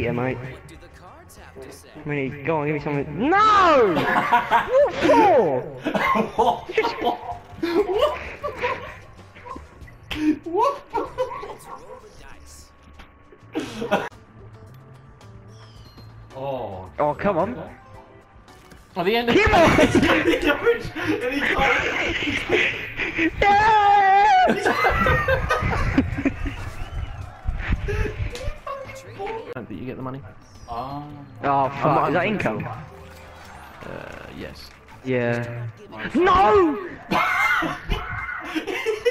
Yeah, mate. I mean, go on, give me something. No! what for? what? oh. Oh, come on. At the end of Come on! and he can't. That you get the money? Ah. Oh, fuck. Is that income? Uh, yes. Yeah. No!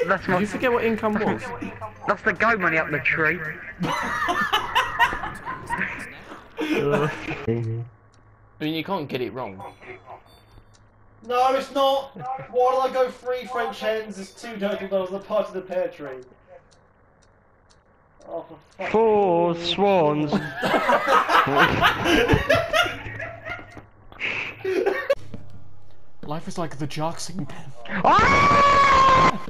That's Did my. you forget what income was? That's the go money up the tree. I mean, you can't get it wrong. No, it's not. Why did I go three French hens? There's two turtle doves and a part of the pear tree. Oh, for fuck's Four swans. Life is like the joxing pen. Ah!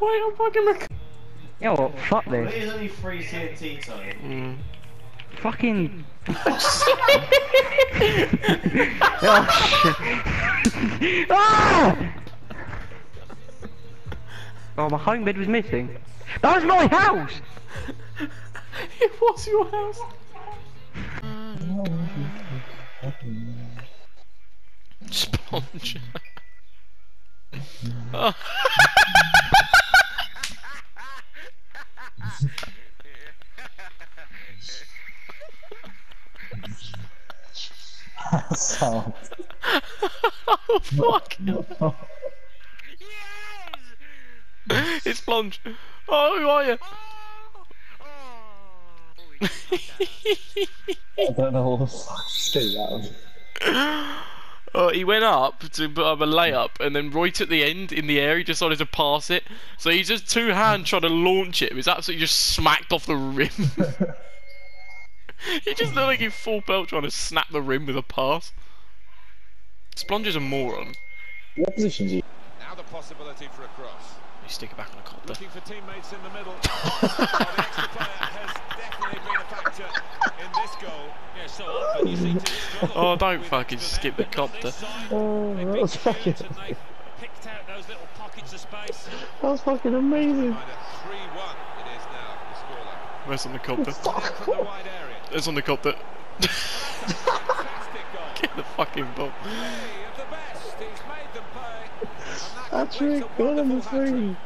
Wait, I'm fucking rec- Yo. Fuck Well, this. It is only free CNT, so. mm. Fucking. oh, shit. ah! Oh, my home bed was missing. That was my house! It was your house. Sponge. oh. Sound. oh fuck! yes! It's Plunge. Oh, who are you? I don't know what the fuck to do that was. Oh, uh, he went up to put up a layup, and then right at the end, in the air, he decided to pass it. So he just two hands trying to launch it. It was absolutely just smacked off the rim. he just looked like he full belt trying to snap the rim with a pass. Splunge is a moron. What position do you? Now the possibility for a cross. You stick it back on a copter. Looking for teammates in the middle. well, the extra player has definitely been a factor in this goal. Yeah, so often you see teams struggle Oh, don't fucking skip the copter. Oh, they've that was fucking- skilled and they've picked out those little pockets of space. That was fucking amazing. Kind of 3-1 it is now, the scoreline. Where's on the oh, copter? From the wide area. There's on the copter. Fantastic goal. Get the fucking ball. Hey, of the best. He's made them pay. And that That's completes Rick a good on the wonderful hat-trick. screen.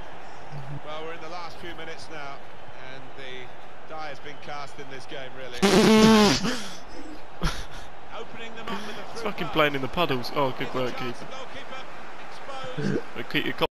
Well, we're in the last few minutes now, and the die has been cast in this game, really. Opening them up with a through Fucking playing in the puddles. Oh, good work, keeper.